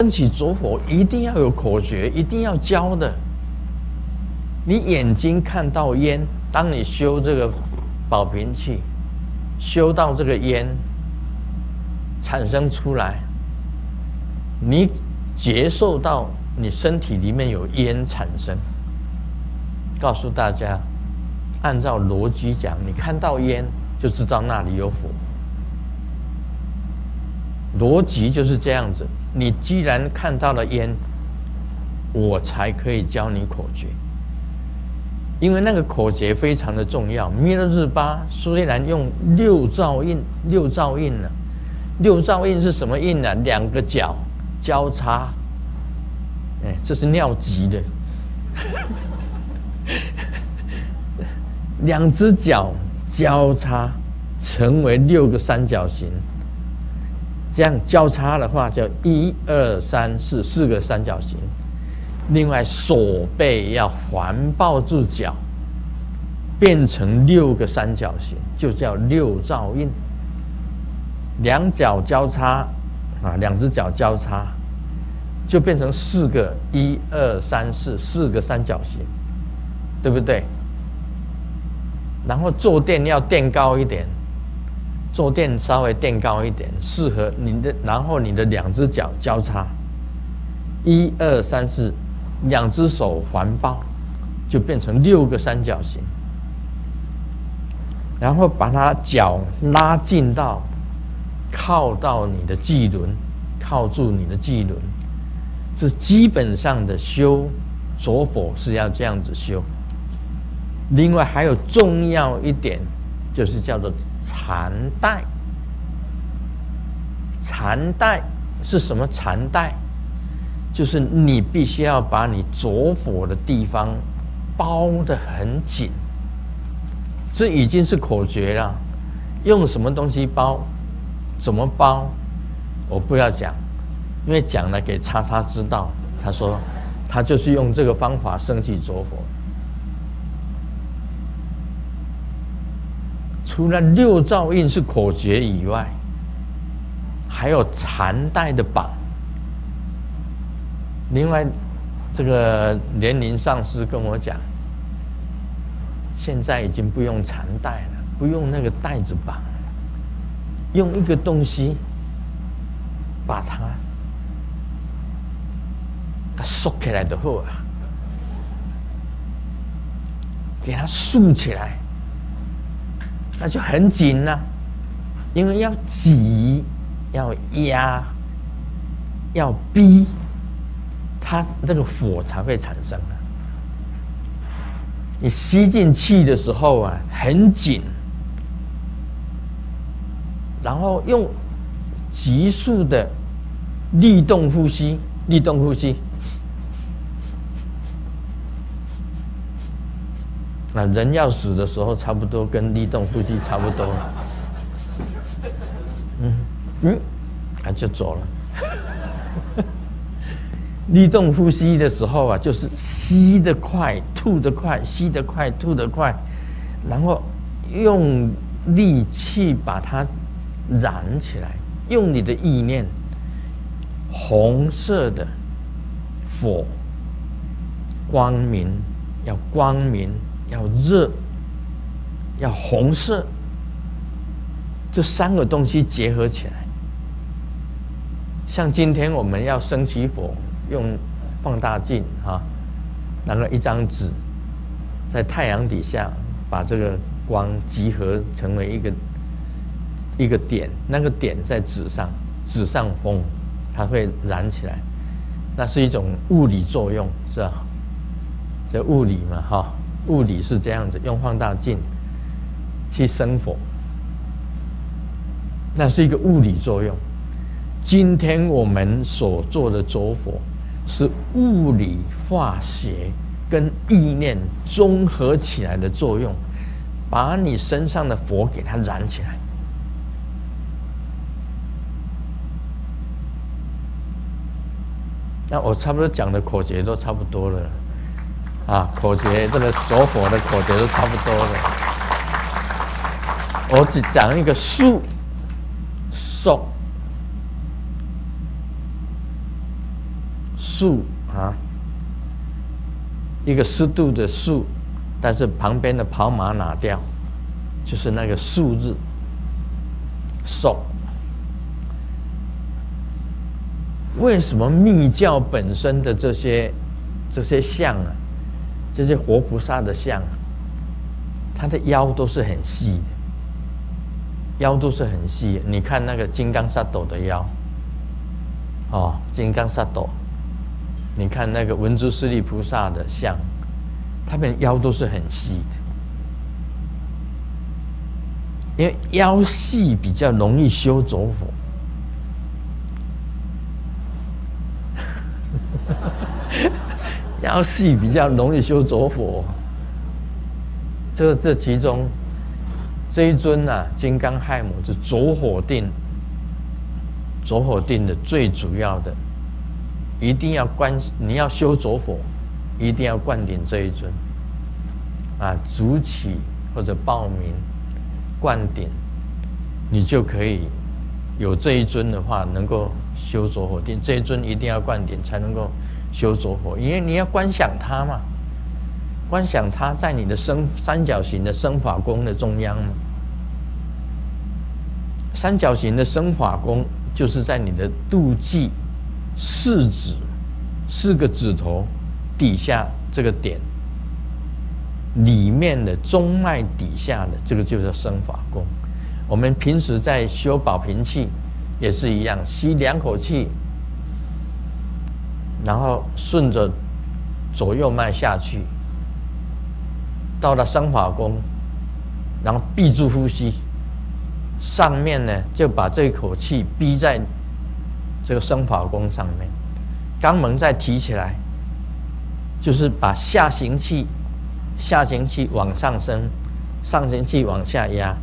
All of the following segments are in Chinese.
升起着火一定要有口诀，一定要教的。你眼睛看到烟，当你修这个保平器，修到这个烟产生出来，你接受到你身体里面有烟产生。告诉大家，按照逻辑讲，你看到烟就知道那里有火。逻辑就是这样子。你既然看到了烟，我才可以教你口诀。因为那个口诀非常的重要。弥勒日巴虽然用六照印，六照印呢，六照印是什么印呢？两个脚交叉，哎，这是尿急的。两只脚交叉成为六个三角形，这样交叉的话叫一二三四四个三角形。另外手背要环抱住脚，变成六个三角形，就叫六照印。两脚交叉啊，两只脚交叉，就变成四个一二三四四个三角形。对不对？然后坐垫要垫高一点，坐垫稍微垫高一点，适合你的。然后你的两只脚交叉，一二三四，两只手环抱，就变成六个三角形。然后把它脚拉近到，靠到你的脊轮，靠住你的脊轮。这基本上的修左火是要这样子修。另外还有重要一点，就是叫做缠带。缠带是什么？缠带就是你必须要把你着火的地方包得很紧。这已经是口诀了。用什么东西包？怎么包？我不要讲，因为讲了给叉叉知道。他说他就是用这个方法升起着火。除了六照印是口诀以外，还有缠带的绑。另外，这个年龄上师跟我讲，现在已经不用缠带了，不用那个带子绑，用一个东西把它它缩起来的后啊，给它竖起来。那就很紧了，因为要挤、要压、要逼，它这个火才会产生啊。你吸进气的时候啊，很紧，然后用急速的力动呼吸，力动呼吸。那人要死的时候，差不多跟立动呼吸差不多了。嗯嗯，啊就走了。立动呼吸的时候啊，就是吸得快，吐得快，吸得快，吐得快，然后用力气把它燃起来，用你的意念，红色的火，光明，要光明。要热，要红色，这三个东西结合起来，像今天我们要升起火，用放大镜啊，拿了一张纸，在太阳底下把这个光集合成为一个一个点，那个点在纸上，纸上风，它会燃起来，那是一种物理作用，是吧？这物理嘛，哈。物理是这样子，用放大镜去生火，那是一个物理作用。今天我们所做的着火，是物理化学跟意念综合起来的作用，把你身上的火给它燃起来。那我差不多讲的口诀都差不多了。啊，口诀这个着火的口诀都差不多的。我只讲一个速、速、树啊，一个湿度的数，但是旁边的跑马拿掉，就是那个数字，寿。为什么密教本身的这些这些像啊，这些活菩萨的像，他的腰都是很细的，腰都是很细。你看那个金刚萨埵的腰，哦，金刚萨埵。你看那个文殊师利菩萨的像，他们腰都是很细的，因为腰细比较容易修走火。腰细比较容易修着火，这这其中这一尊啊，金刚亥母是着火定，着火定的最主要的，一定要观，你要修着火，一定要灌顶这一尊，啊，主起或者报名灌顶，你就可以有这一尊的话，能够修着火定，这一尊一定要灌顶才能够。修着火，因为你要观想它嘛，观想它在你的生三角形的生法宫的中央嘛。三角形的生法宫就是在你的肚脐四指四个指头底下这个点里面的中脉底下的这个就叫生法宫。我们平时在修保平气也是一样，吸两口气。然后顺着左右脉下去，到了生法宫，然后闭住呼吸，上面呢就把这口气逼在这个生法宫上面，肛门再提起来，就是把下行气、下行气往上升，上行气往下压，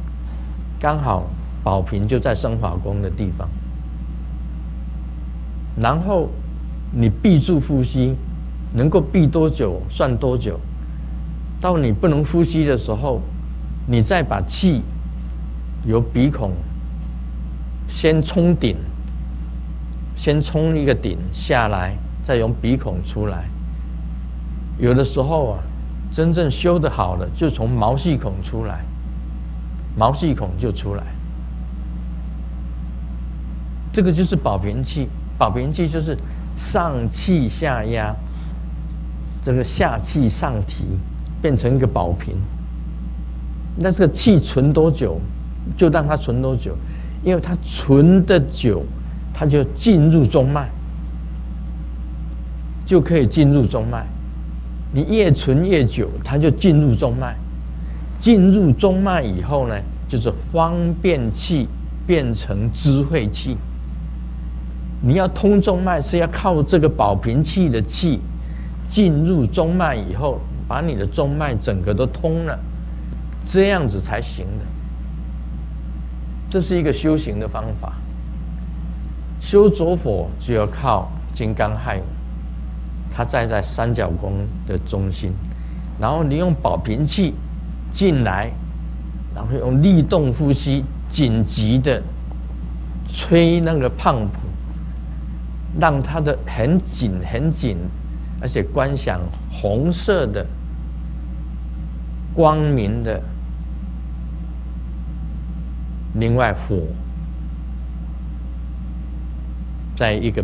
刚好宝瓶就在生法宫的地方，然后。你闭住呼吸，能够闭多久算多久。到你不能呼吸的时候，你再把气由鼻孔先冲顶，先冲一个顶下来，再用鼻孔出来。有的时候啊，真正修的好了，就从毛细孔出来，毛细孔就出来。这个就是保平气，保平气就是。上气下压，这个下气上提，变成一个宝瓶。那这个气存多久，就让它存多久，因为它存的久，它就进入中脉，就可以进入中脉。你越存越久，它就进入中脉。进入中脉以后呢，就是方便气变成智慧气。你要通中脉是要靠这个保平气的气进入中脉以后，把你的中脉整个都通了，这样子才行的。这是一个修行的方法。修左火就要靠金刚亥，它站在三角宫的中心，然后你用保平气进来，然后用力动呼吸，紧急的吹那个胖。让它的很紧很紧，而且观想红色的光明的，另外火，在一个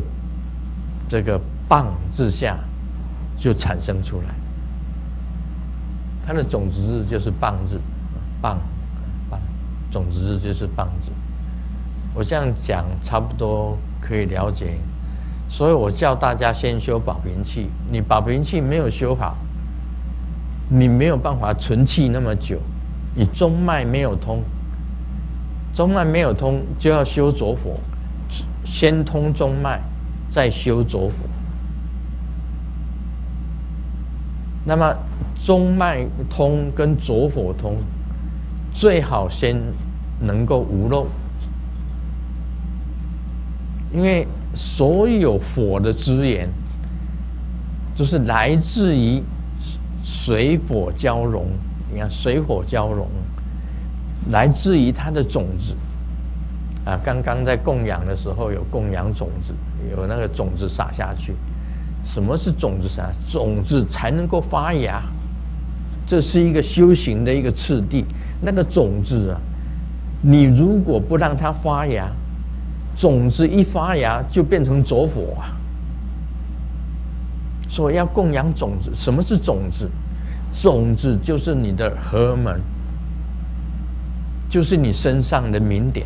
这个棒字下就产生出来，它的种子日就是棒日，棒棒，种子日就是棒字。我这样讲差不多可以了解。所以我叫大家先修保平气，你保平气没有修好，你没有办法存气那么久，你中脉没有通，中脉没有通就要修左火，先通中脉，再修左火。那么中脉通跟左火通，最好先能够无漏，因为。所有火的资源，就是来自于水火交融。你看，水火交融，来自于它的种子。啊，刚刚在供养的时候有供养种子，有那个种子撒下去，什么是种子撒？种子才能够发芽，这是一个修行的一个次第。那个种子啊，你如果不让它发芽，种子一发芽就变成着火啊。所以要供养种子。什么是种子？种子就是你的荷门，就是你身上的名点。